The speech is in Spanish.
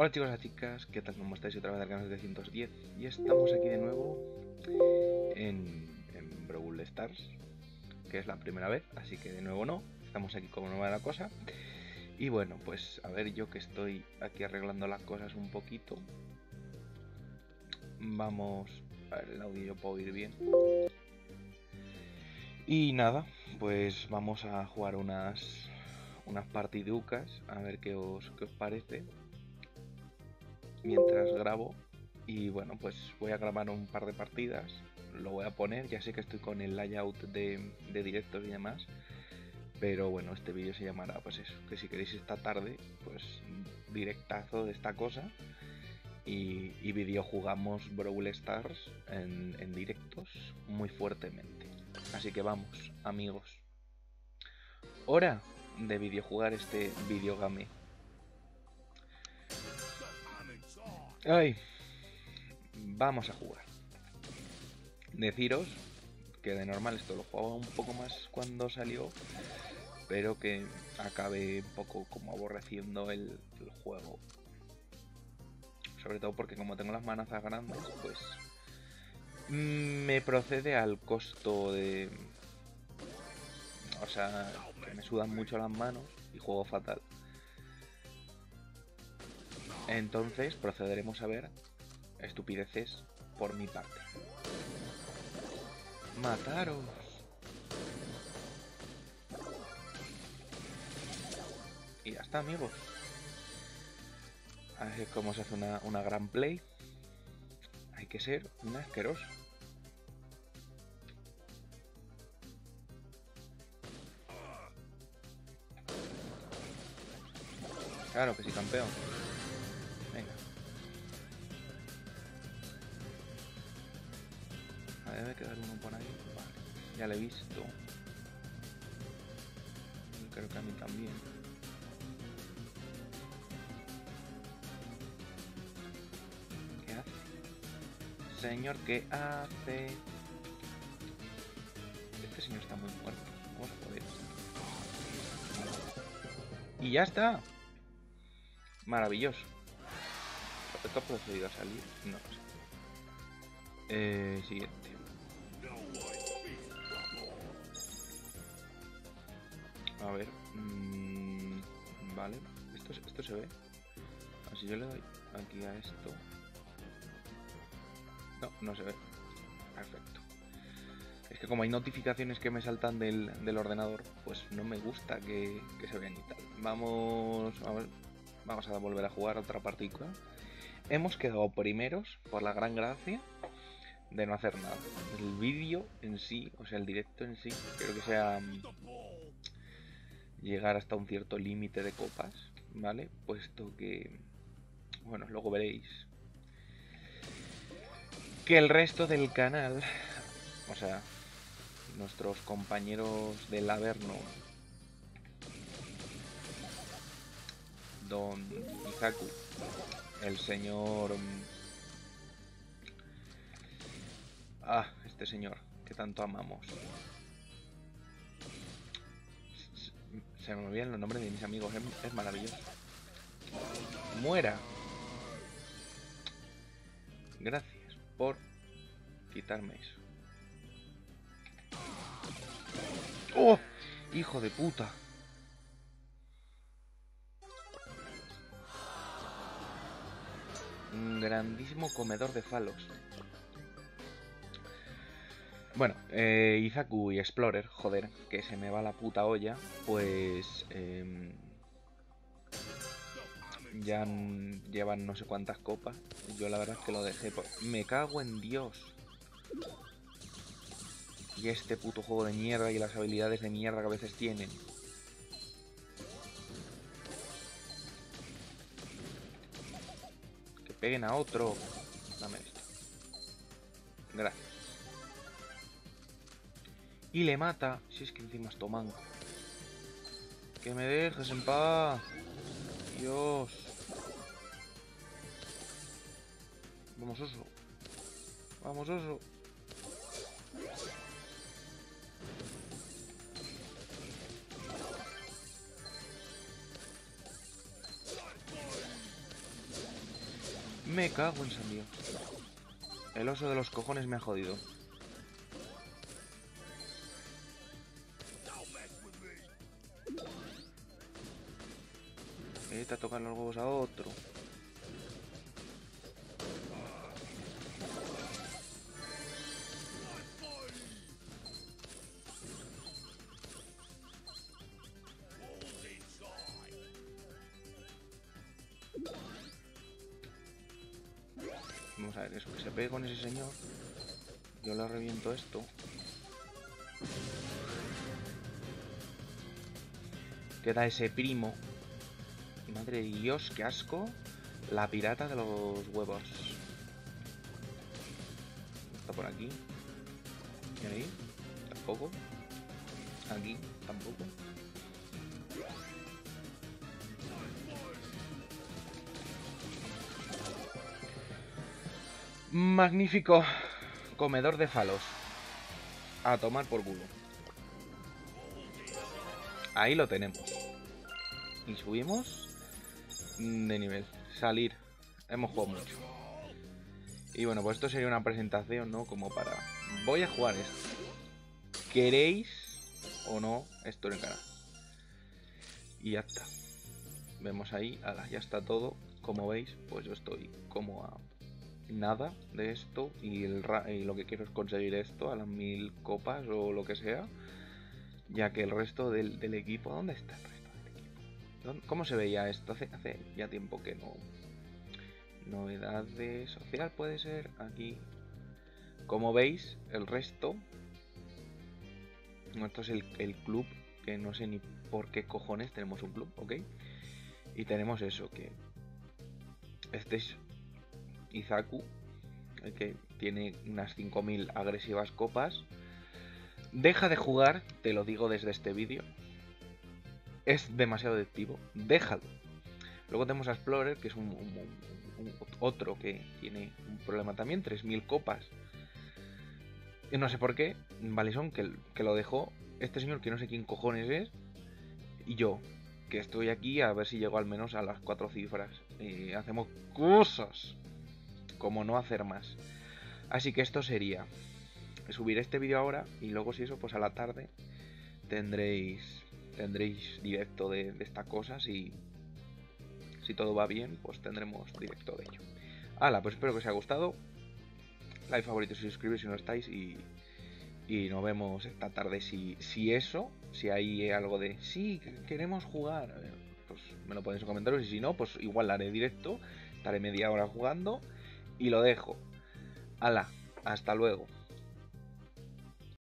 Hola chicos y chicas, ¿qué tal? ¿Cómo estáis? Otra vez al canal 710 y estamos aquí de nuevo en, en Brawl Stars, que es la primera vez, así que de nuevo no, estamos aquí como nueva la cosa. Y bueno, pues a ver, yo que estoy aquí arreglando las cosas un poquito, vamos, a ver, el audio yo puedo ir bien. Y nada, pues vamos a jugar unas unas partiducas, a ver qué os, qué os parece mientras grabo. Y bueno, pues voy a grabar un par de partidas, lo voy a poner, ya sé que estoy con el layout de, directos y demás. Pero bueno, este vídeo se llamará pues eso, que si queréis esta tarde, pues directazo de esta cosa. Y, y video jugamos Brawl Stars en, en directos muy fuertemente. Así que vamos, amigos. Hora de videojugar este videogame. Ay, vamos a jugar. Deciros que de normal esto lo jugaba un poco más cuando salió, pero que acabé un poco como aborreciendo el, el juego. Sobre todo porque como tengo las manazas grandes, pues me procede al costo de... O sea, que me sudan mucho las manos y juego fatal. Entonces procederemos a ver estupideces por mi parte. ¡Mataros! Y ya está, amigos. Así es como se hace una, una gran play. Hay que ser un asqueroso. Claro que sí, campeón. Debe quedar uno por ahí. Vale, ya lo he visto. Creo que a mí también. ¿Qué hace? Señor, ¿qué hace? Este señor está muy muerto. Vamos a poder. Y ya está. Maravilloso. ¿Esto ha procedido a salir? No sé. Eh, siguiente. A ver. Mmm, vale. Esto, esto se ve. Así yo le doy aquí a esto. No, no se ve. Perfecto. Es que como hay notificaciones que me saltan del, del ordenador, pues no me gusta que, que se vean y tal. Vamos a ver. Vamos a volver a jugar otra partida. Hemos quedado primeros por la gran gracia de no hacer nada. El vídeo en sí, o sea, el directo en sí, creo que sea um, llegar hasta un cierto límite de copas, ¿vale? Puesto que, bueno, luego veréis que el resto del canal, o sea, nuestros compañeros del Averno Don Izaku, el señor... Mm, ah, este señor que tanto amamos. Se me olvidan los nombres de mis amigos, es, maravilloso. Muera. Gracias por quitarme eso. ¡Oh! ¡Hijo de puta! Un grandísimo comedor de falos. Bueno, eh, Izaku y Explorer, joder, que se me va la puta olla, pues... Eh, ya llevan no sé cuántas copas. Yo la verdad es que lo dejé. Me cago en Dios. Y este puto juego de mierda y las habilidades de mierda que a veces tienen. peguen a otro. Dame esto. Gracias. Y le mata. Si es que encima es tomanco. Que me dejes en paz. Dios. Vamos, oso. Vamos, oso. Me cago en San Dios. El oso de los cojones me ha jodido. Vete a tocar los huevos a otro. Vamos a ver, eso, que se pegue con ese señor. Yo le reviento esto. Queda ese primo. Madre de Dios, qué asco. La pirata de los huevos. Está por aquí. ¿Y ahí? Tampoco. Aquí, tampoco. Magnífico comedor de falos. A tomar por culo. Ahí lo tenemos. Y subimos de nivel. Salir. Hemos jugado mucho. Y bueno, pues esto sería una presentación, ¿no? Como para... Voy a jugar esto. ¿Queréis o no esto en el canal? Y ya está. Vemos ahí, ya está todo. Como veis, pues yo estoy como a nada de esto y, el y lo que quiero es conseguir esto a las mil copas o lo que sea, ya que el resto del, equipo, ¿dónde está el resto del? ¿Cómo se veía esto? Hace, ya tiempo que no. Novedades social puede ser aquí. Como veis, el resto. Esto es el, el club, que no sé ni por qué cojones tenemos un club, ¿ok? Y tenemos eso, que este es Izaku, el que tiene unas 5.000 agresivas copas. Deja de jugar, te lo digo desde este vídeo. Es demasiado adictivo. Déjalo. Luego tenemos a Explorer, que es un, otro que tiene un problema también, 3.000 copas. Y no sé por qué, Valison, que, que lo dejó, este señor que no sé quién cojones es, y yo, que estoy aquí a ver si llego al menos a las cuatro cifras. Hacemos cosas como no hacer más. Así que esto sería subir este vídeo ahora y luego si eso pues a la tarde tendréis tendréis directo de, estas cosas y si todo va bien pues tendremos directo de ello. Hala, pues espero que os haya gustado. Like, favorito, suscribiros si no estáis y, y nos vemos esta tarde si, si eso, si hay algo de sí, queremos jugar, pues me lo ponéis en comentarios y si no, pues igual haré directo, estaré media hora jugando y lo dejo. Hala, hasta luego.